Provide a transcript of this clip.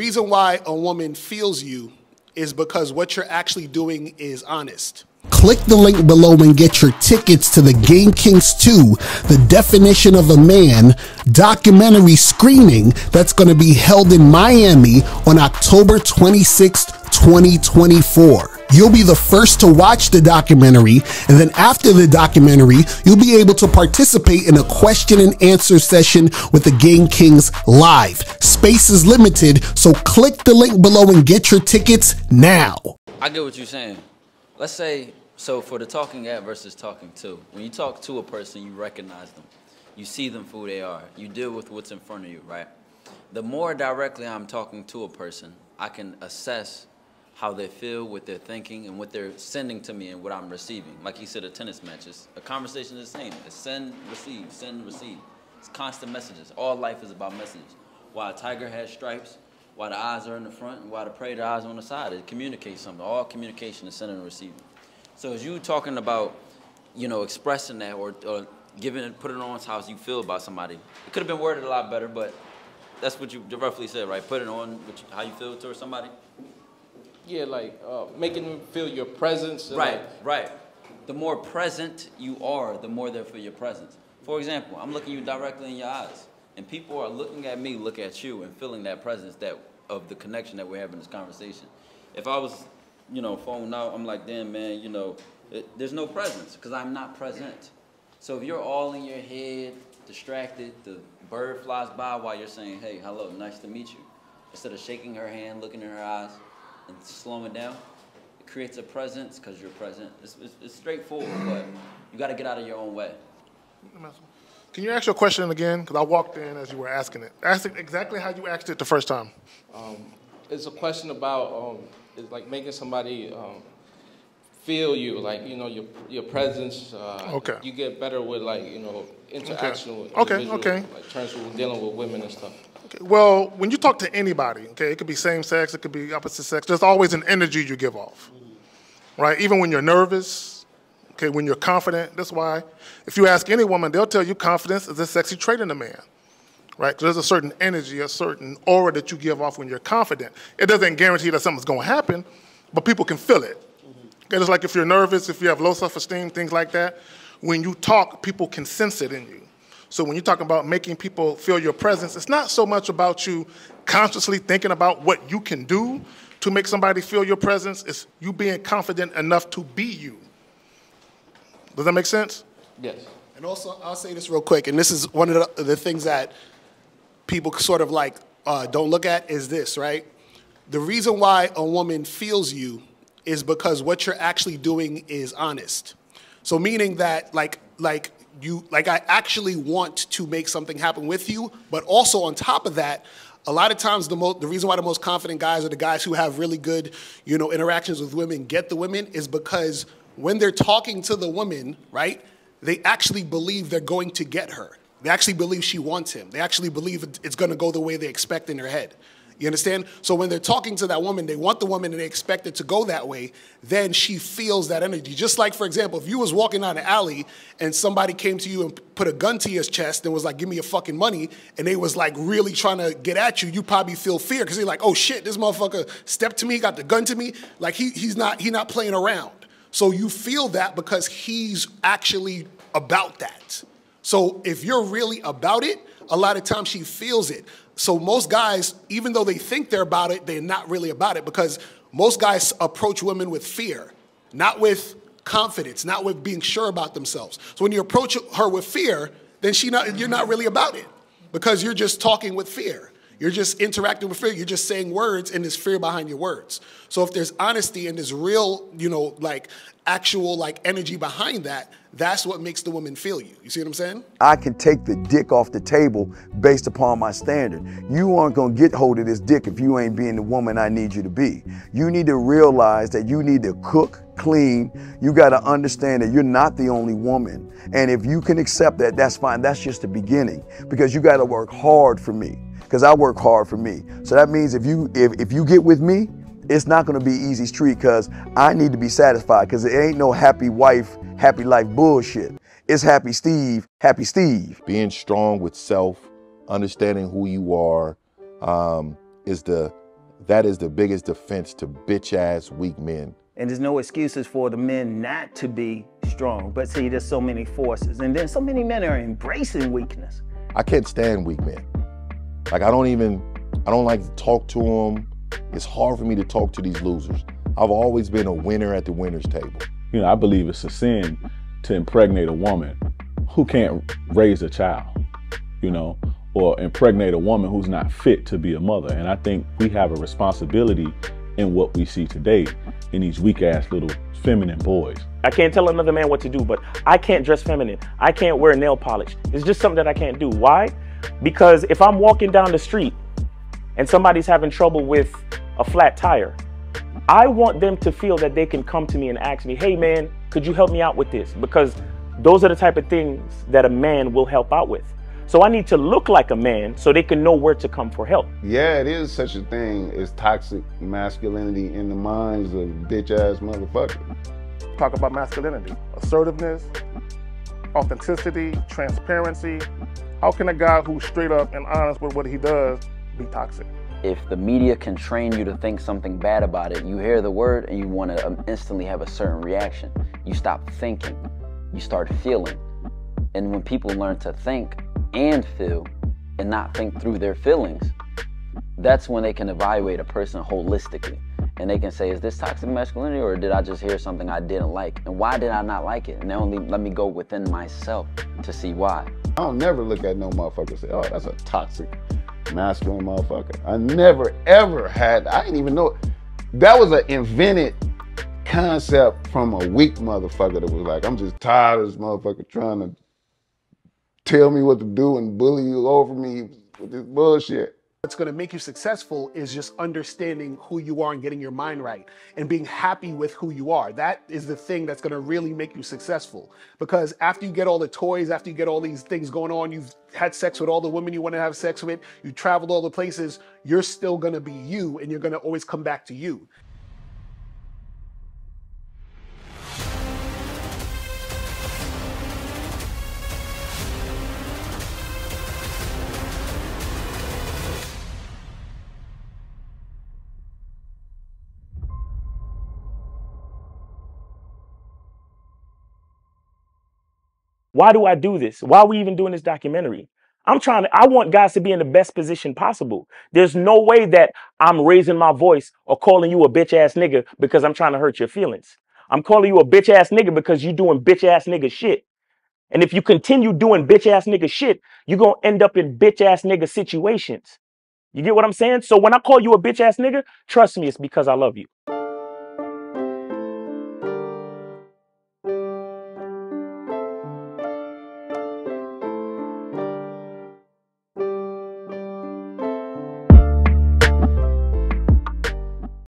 reason why a woman feels you is because what you're actually doing is honest. Click the link below and get your tickets to the Game Kings 2, The Definition of a Man documentary screening that's going to be held in Miami on October 26th, 2024. You'll be the first to watch the documentary, and then after the documentary, you'll be able to participate in a question and answer session with the Game Kings live. Space is limited, so click the link below and get your tickets now. I get what you're saying. Let's say, so for the talking at versus talking to, when you talk to a person, you recognize them. You see them for who they are. You deal with what's in front of you, right? The more directly I'm talking to a person, I can assess how they feel, what they're thinking, and what they're sending to me and what I'm receiving. Like you said, a tennis match, it's, a conversation is the same. It's send, receive, send, receive. It's constant messages. All life is about messages. Why a tiger has stripes, why the eyes are in the front, and why the predator eyes on the side. It communicates something. All communication is sending and receiving. So as you talking about, you know, expressing that or, or giving it, putting it on how you feel about somebody, it could have been worded a lot better, but that's what you roughly said, right? Put it on how you feel towards somebody. Yeah, like uh, making them feel your presence. Right, like, right. The more present you are, the more they feel your presence. For example, I'm looking you directly in your eyes, and people are looking at me, look at you, and feeling that presence that of the connection that we're having this conversation. If I was, you know, phone out, I'm like, damn man, you know, it, there's no presence because I'm not present. So if you're all in your head, distracted, the bird flies by while you're saying, hey, hello, nice to meet you, instead of shaking her hand, looking in her eyes and slowing down. It creates a presence because you're present. It's, it's, it's straightforward, but you got to get out of your own way. Can you ask your question again? Because I walked in as you were asking it. Ask it exactly how you asked it the first time. Um, it's a question about um, it's like making somebody um, feel you, like you know your your presence. Uh, okay. You get better with like you know interaction okay. with okay. Okay. Like terms of dealing with women and stuff. Okay. Well, when you talk to anybody, okay, it could be same sex, it could be opposite sex. There's always an energy you give off, right? Even when you're nervous, okay, when you're confident. That's why, if you ask any woman, they'll tell you confidence is a sexy trait in a man, right? Because there's a certain energy, a certain aura that you give off when you're confident. It doesn't guarantee that something's going to happen, but people can feel it. Okay, it's like if you're nervous, if you have low self-esteem, things like that. When you talk, people can sense it in you. So when you're talking about making people feel your presence, it's not so much about you consciously thinking about what you can do to make somebody feel your presence. It's you being confident enough to be you. Does that make sense? Yes. And also, I'll say this real quick, and this is one of the, the things that people sort of like uh, don't look at is this, right? The reason why a woman feels you is because what you're actually doing is honest. So meaning that like like you like I actually want to make something happen with you, but also on top of that, a lot of times the most the reason why the most confident guys are the guys who have really good, you know, interactions with women, get the women is because when they're talking to the woman, right? They actually believe they're going to get her. They actually believe she wants him. They actually believe it's going to go the way they expect in their head. You understand? So when they're talking to that woman, they want the woman and they expect it to go that way, then she feels that energy. Just like, for example, if you was walking down an alley and somebody came to you and put a gun to your chest and was like, give me your fucking money, and they was like really trying to get at you, you probably feel fear because you're like, oh shit, this motherfucker stepped to me, got the gun to me. Like he, he's not he not playing around. So you feel that because he's actually about that. So if you're really about it, a lot of times she feels it. So most guys, even though they think they're about it, they're not really about it because most guys approach women with fear, not with confidence, not with being sure about themselves. So when you approach her with fear, then she not, you're not really about it because you're just talking with fear. You're just interacting with fear. You're just saying words and there's fear behind your words. So if there's honesty and there's real, you know, like actual like energy behind that, that's what makes the woman feel you. You see what I'm saying? I can take the dick off the table based upon my standard. You aren't gonna get hold of this dick if you ain't being the woman I need you to be. You need to realize that you need to cook, clean. You gotta understand that you're not the only woman. And if you can accept that, that's fine. That's just the beginning because you gotta work hard for me because I work hard for me. So that means if you if, if you get with me, it's not going to be easy street because I need to be satisfied because it ain't no happy wife, happy life bullshit. It's happy Steve, happy Steve. Being strong with self, understanding who you are, um, is the that is the biggest defense to bitch ass weak men. And there's no excuses for the men not to be strong. But see, there's so many forces. And then so many men are embracing weakness. I can't stand weak men. Like, I don't even, I don't like to talk to them. It's hard for me to talk to these losers. I've always been a winner at the winner's table. You know, I believe it's a sin to impregnate a woman who can't raise a child, you know, or impregnate a woman who's not fit to be a mother. And I think we have a responsibility in what we see today in these weak ass little feminine boys. I can't tell another man what to do, but I can't dress feminine. I can't wear nail polish. It's just something that I can't do. Why? Because if I'm walking down the street and somebody's having trouble with a flat tire, I want them to feel that they can come to me and ask me, hey man, could you help me out with this? Because those are the type of things that a man will help out with. So I need to look like a man so they can know where to come for help. Yeah, it is such a thing as toxic masculinity in the minds of bitch ass motherfuckers. Talk about masculinity, assertiveness, authenticity, transparency. How can a guy who's straight up and honest with what he does be toxic? If the media can train you to think something bad about it, you hear the word and you want to um, instantly have a certain reaction. You stop thinking, you start feeling. And when people learn to think, and feel and not think through their feelings, that's when they can evaluate a person holistically. And they can say, is this toxic masculinity or did I just hear something I didn't like? And why did I not like it? And they only let me go within myself to see why. I don't never look at no motherfucker and say, oh, that's a toxic masculine motherfucker. I never ever had, I didn't even know. That was an invented concept from a weak motherfucker that was like, I'm just tired of this motherfucker trying to tell me what to do and bully you over me with this bullshit. What's to make you successful is just understanding who you are and getting your mind right and being happy with who you are. That is the thing that's to really make you successful. Because after you get all the toys, after you get all these things going on, you've had sex with all the women you want to have sex with, you traveled all the places, you're still to be you and you're to always come back to you. Why do I do this? Why are we even doing this documentary? I'm trying to, I want guys to be in the best position possible. There's no way that I'm raising my voice or calling you a bitch ass nigga because I'm trying to hurt your feelings. I'm calling you a bitch ass nigga because you're doing bitch ass nigga shit. And if you continue doing bitch ass nigga shit, you're going to end up in bitch ass nigga situations. You get what I'm saying? So when I call you a bitch ass nigga, trust me, it's because I love you.